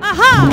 Aha!